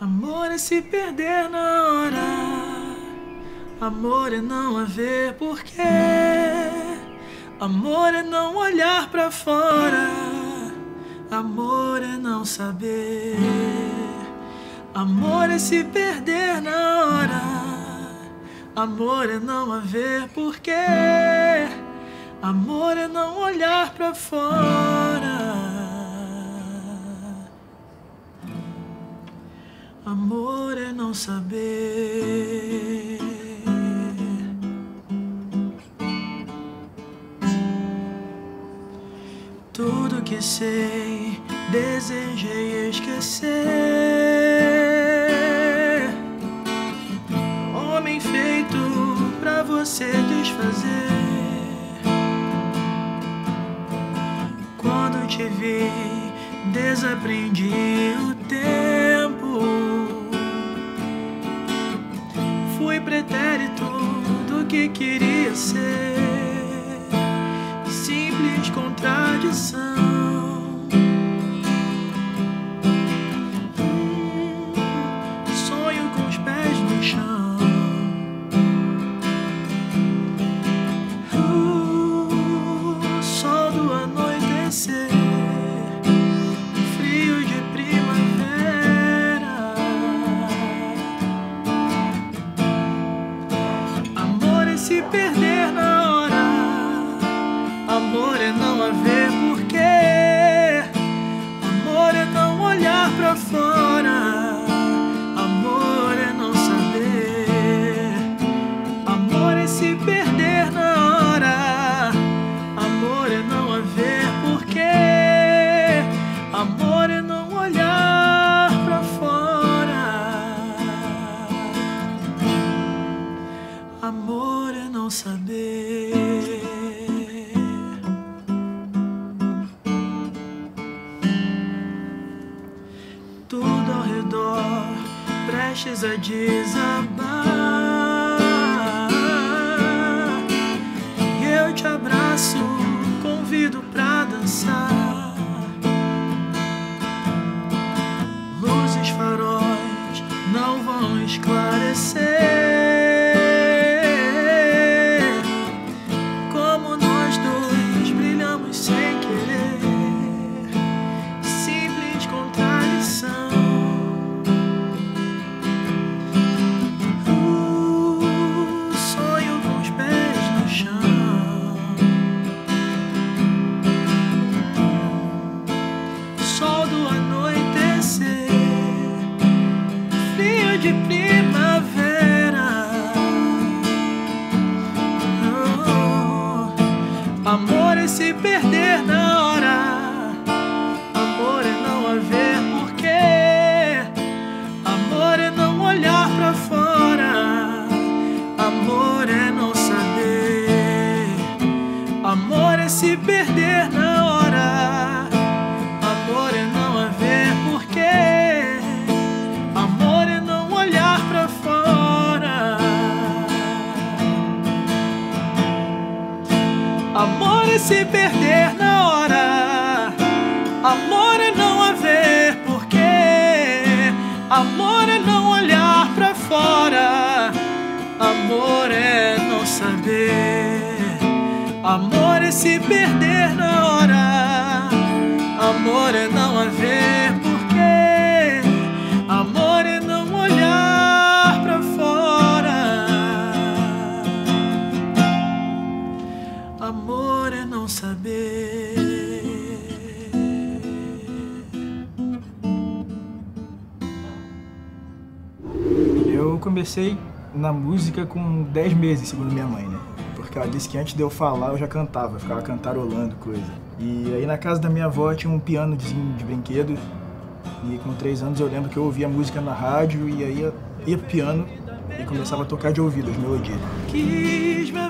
Amor é se perder na hora. Amor é não haver porquê. Amor é não olhar pra fora. Amor é não saber. Amor é se perder na hora. Amor é não haver porquê. Amor é não olhar pra fora. Amor é não saber. Tudo que sei, desejei esquecer. Homem feito pra você desfazer. Quando te vi, desaprendi o tempo. Que queria ser. Simples contradição. Amor é não saber. Tudo ao redor prestes a desabar. E eu te abraço, convido pra dançar. Se perder na hora. Amor é não haver porquê. Amor é não olhar pra fora. Amor é não saber. Amor é se perder na hora. Amor é não haver porquê. Comecei na música com 10 meses, segundo minha mãe, né? Porque ela disse que antes de eu falar eu já cantava, eu ficava cantarolando coisa. E aí na casa da minha avó tinha um pianozinho de brinquedo. E com 3 anos eu lembro que eu ouvia música na rádio e aí ia, ia piano e começava a tocar de ouvido as melodias. Quis me